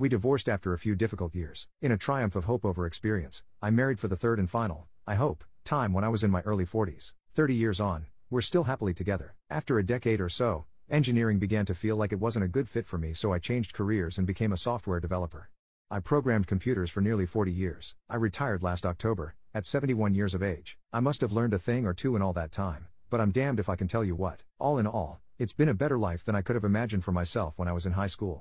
We divorced after a few difficult years. In a triumph of hope over experience, I married for the third and final, I hope, time when I was in my early 40s. 30 years on, we're still happily together. After a decade or so, engineering began to feel like it wasn't a good fit for me, so I changed careers and became a software developer. I programmed computers for nearly 40 years. I retired last October, at 71 years of age. I must have learned a thing or two in all that time, but I'm damned if I can tell you what. All in all, it's been a better life than I could have imagined for myself when I was in high school.